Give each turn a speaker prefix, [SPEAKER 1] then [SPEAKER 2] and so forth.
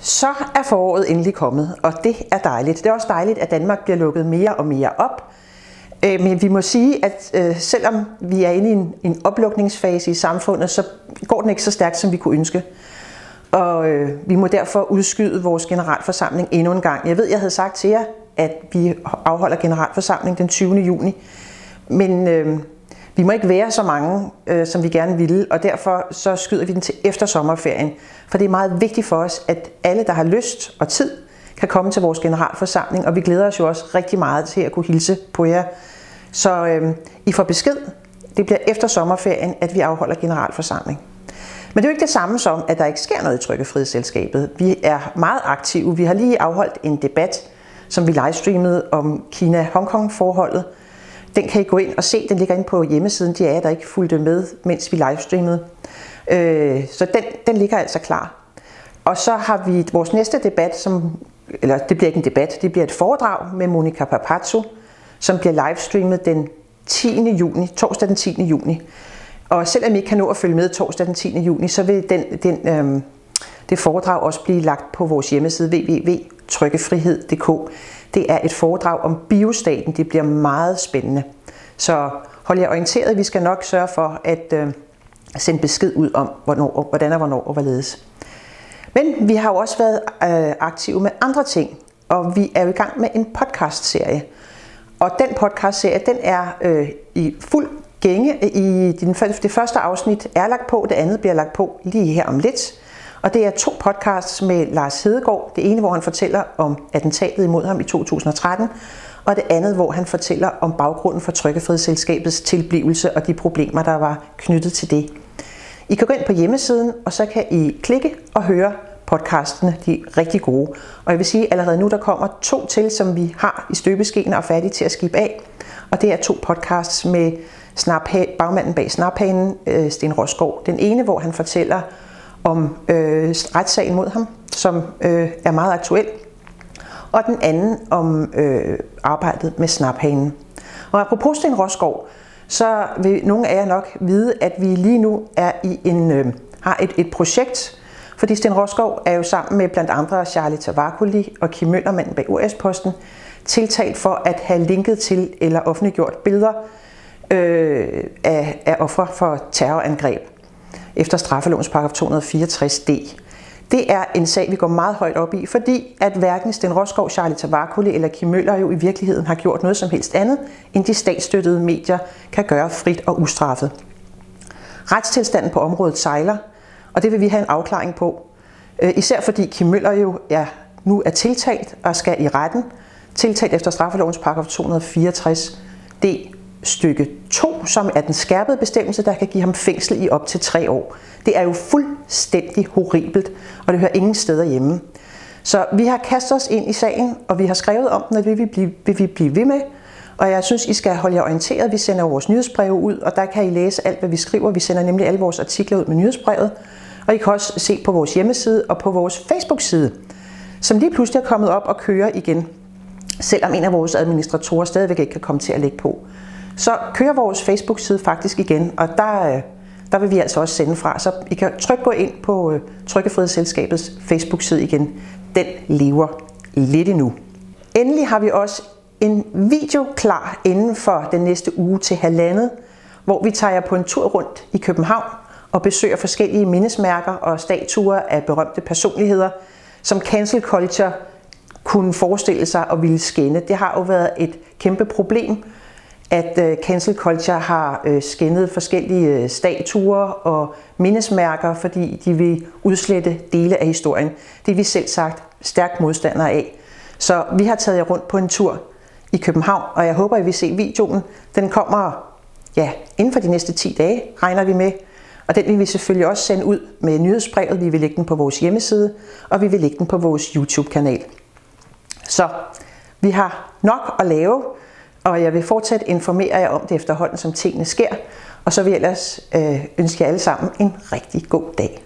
[SPEAKER 1] Så er foråret endelig kommet, og det er dejligt. Det er også dejligt, at Danmark bliver lukket mere og mere op. Øh, men vi må sige, at øh, selvom vi er inde i en, en oplukningsfase i samfundet, så går den ikke så stærkt, som vi kunne ønske. Og øh, vi må derfor udskyde vores generalforsamling endnu en gang. Jeg ved, jeg havde sagt til jer, at vi afholder generalforsamling den 20. juni. Men øh, vi må ikke være så mange, øh, som vi gerne ville, og derfor så skyder vi den til efter sommerferien. For det er meget vigtigt for os, at alle, der har lyst og tid, kan komme til vores generalforsamling, og vi glæder os jo også rigtig meget til at kunne hilse på jer. Så øh, I får besked. Det bliver efter sommerferien, at vi afholder generalforsamling. Men det er jo ikke det samme som, at der ikke sker noget i Trykkefrihedsselskabet. Vi er meget aktive. Vi har lige afholdt en debat, som vi livestreamede om Kina-Hongkong-forholdet, den kan I gå ind og se, den ligger inde på hjemmesiden, de er der ikke fulgte med, mens vi livestreamede. Øh, så den, den ligger altså klar. Og så har vi vores næste debat, som, eller det bliver ikke en debat, det bliver et foredrag med Monika Papazzo, som bliver livestreamet den 10. juni, torsdag den 10. juni. Og selvom I ikke kan nå at følge med torsdag den 10. juni, så vil den, den, øh, det foredrag også blive lagt på vores hjemmeside www.trykkefrihed.dk. Det er et foredrag om biostaten. Det bliver meget spændende. Så hold jer orienteret. Vi skal nok sørge for at øh, sende besked ud om, hvornår, hvordan og hvornår og hvorledes. Men vi har jo også været øh, aktive med andre ting, og vi er jo i gang med en podcast-serie. Og den podcast-serie, den er øh, i fuld gænge. I den, det første afsnit er lagt på, det andet bliver lagt på lige her om lidt. Og det er to podcasts med Lars Hedegaard. Det ene, hvor han fortæller om attentatet imod ham i 2013, og det andet, hvor han fortæller om baggrunden for Trykkefrihedsselskabets tilblivelse og de problemer, der var knyttet til det. I kan gå ind på hjemmesiden, og så kan I klikke og høre podcastene. De er rigtig gode. Og jeg vil sige, at allerede nu der kommer to til, som vi har i støbeskeen og er færdige til at skibe af. Og det er to podcasts med bagmanden bag snaphanen, øh, Sten Rosgaard. Den ene, hvor han fortæller om øh, retssagen mod ham, som øh, er meget aktuel, og den anden om øh, arbejdet med snaphanen. Og apropos Sten Rosgaard, så vil nogle af jer nok vide, at vi lige nu er i en, øh, har et, et projekt, fordi Sten Rosgaard er jo sammen med blandt andre Charlie Tavakoli og Kim Møllermanden bag OS-posten tiltalt for at have linket til eller offentliggjort billeder øh, af, af ofre for terrorangreb efter straffelovens paragraf 264d. Det er en sag, vi går meget højt op i, fordi at hverken Sten Roskov, Charlie Tavakoli eller Kim Møller jo i virkeligheden har gjort noget som helst andet, end de statsstøttede medier kan gøre frit og ustraffet. Retstilstanden på området sejler, og det vil vi have en afklaring på. Øh, især fordi Kim Møller jo er, nu er tiltalt og skal i retten, tiltalt efter straffelovens paragraf 264d stykke 2, som er den skærpede bestemmelse, der kan give ham fængsel i op til tre år. Det er jo fuldstændig horribelt, og det hører ingen steder hjemme. Så vi har kastet os ind i sagen, og vi har skrevet om den, at vi vil blive, vil vi blive ved med. Og jeg synes, I skal holde jer orienteret. Vi sender vores nyhedsbreve ud, og der kan I læse alt, hvad vi skriver. Vi sender nemlig alle vores artikler ud med nyhedsbrevet. Og I kan også se på vores hjemmeside og på vores Facebook-side, som lige pludselig er kommet op og kører igen, selvom en af vores administratorer stadigvæk ikke kan komme til at lægge på så kører vores Facebook-side faktisk igen, og der, øh, der vil vi altså også sende fra. Så I kan trykke gå ind på øh, Trykkefrihedsselskabets Facebook-side igen. Den lever lidt endnu. Endelig har vi også en video klar inden for den næste uge til halvandet, hvor vi tager jer på en tur rundt i København og besøger forskellige mindesmærker og statuer af berømte personligheder, som cancel culture kunne forestille sig at ville skænde. Det har jo været et kæmpe problem, at øh, cancel culture har øh, skændet forskellige øh, statuer og mindesmærker, fordi de vil udslette dele af historien. Det er vi selv sagt stærkt modstandere af. Så vi har taget jer rundt på en tur i København, og jeg håber, I vil se videoen. Den kommer ja, inden for de næste 10 dage, regner vi med. Og den vil vi selvfølgelig også sende ud med nyhedsbrevet. Vi vil lægge den på vores hjemmeside, og vi vil lægge den på vores YouTube-kanal. Så vi har nok at lave, og jeg vil fortsat informere jer om det efterhånden, som tingene sker. Og så vil jeg ellers øh, ønske jer alle sammen en rigtig god dag.